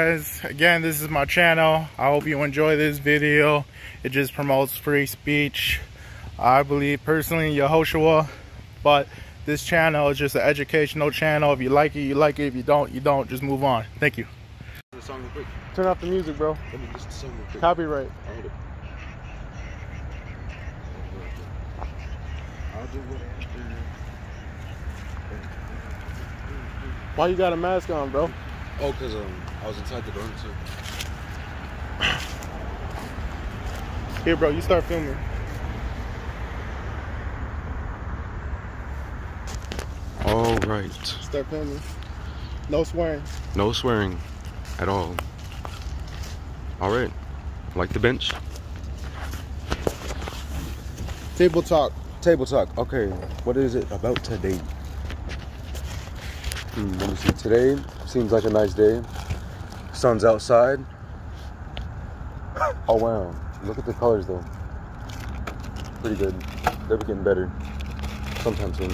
guys again this is my channel. I hope you enjoy this video. It just promotes free speech i believe personally in yehoshua. But this channel is just an educational channel. If you like it you like it. If you don't you don't. Just move on. Thank you. Turn off the music bro. Copyright. Why you got a mask on bro? Oh, because um, I was inside the dorm too. Here, bro, you start filming. All right. Start filming. No swearing. No swearing at all. All right. Like the bench. Table talk. Table talk. Okay. What is it about today? Hmm, let me see. Today seems like a nice day. Sun's outside. Oh wow. Look at the colors though. Pretty good. They're getting better. Sometime soon.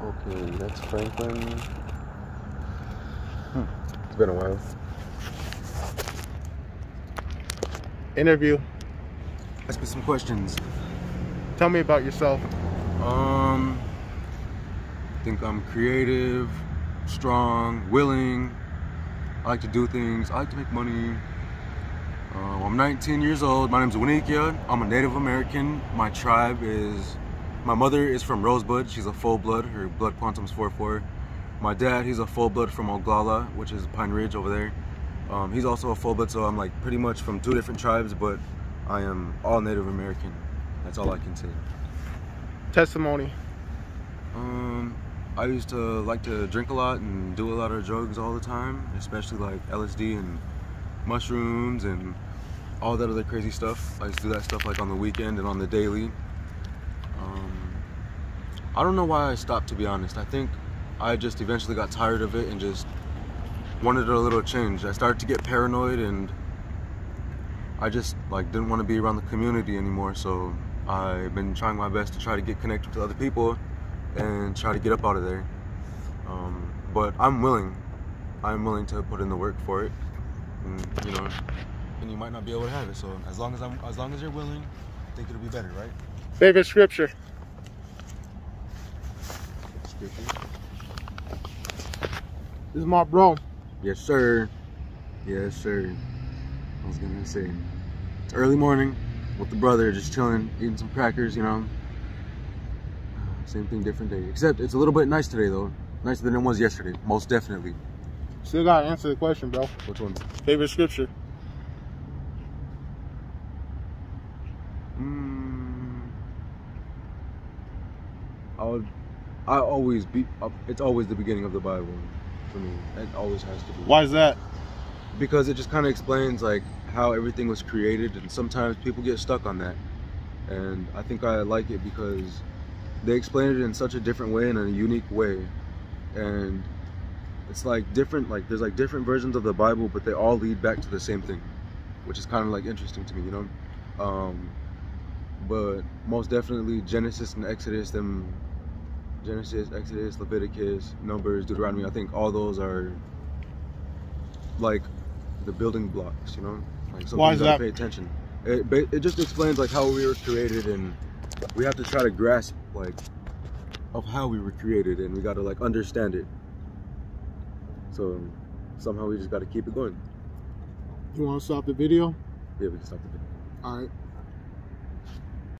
Okay, that's Franklin. Hmm. It's been a while. Interview. Ask me some questions. Tell me about yourself. Um, I think I'm creative, strong, willing. I like to do things. I like to make money. Um, I'm 19 years old. My name's Wanikiya. I'm a Native American. My tribe is, my mother is from Rosebud. She's a full blood. Her blood quantum's 4-4. My dad, he's a full blood from Oglala, which is Pine Ridge over there. Um, he's also a full blood, so I'm like pretty much from two different tribes, but I am all Native American. That's all I can say. Testimony. Um, I used to like to drink a lot and do a lot of drugs all the time, especially like LSD and mushrooms and all that other crazy stuff. I used to do that stuff like on the weekend and on the daily. Um, I don't know why I stopped to be honest. I think I just eventually got tired of it and just wanted a little change. I started to get paranoid and I just like didn't want to be around the community anymore. So I've been trying my best to try to get connected to other people and try to get up out of there. Um, but I'm willing. I'm willing to put in the work for it. And, you know, and you might not be able to have it. So as long as I'm, as long as you're willing, I think it'll be better, right? Favorite scripture. This is my bro. Yes, sir. Yes, sir. I was gonna say, it's early morning with the brother, just chilling, eating some crackers, you know. Same thing, different day. Except it's a little bit nice today, though. Nicer than it was yesterday, most definitely. Still gotta answer the question, bro. Which one? Favorite scripture. Mm, I would. I always be. It's always the beginning of the Bible for me. It always has to be. Why is that? Because it just kind of explains like how everything was created, and sometimes people get stuck on that. And I think I like it because they explain it in such a different way, in a unique way, and it's like different. Like there's like different versions of the Bible, but they all lead back to the same thing, which is kind of like interesting to me, you know. Um, but most definitely Genesis and Exodus, them Genesis, Exodus, Leviticus, Numbers, Deuteronomy. I think all those are like the building blocks, you know. Like something Why is that? pay attention. It, it just explains like how we were created, and we have to try to grasp like of how we were created, and we got to like understand it. So somehow we just got to keep it going. You want to stop the video? Yeah, we can stop the video. All right.